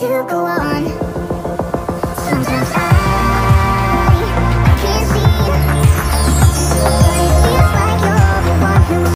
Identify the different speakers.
Speaker 1: to go on. Sometimes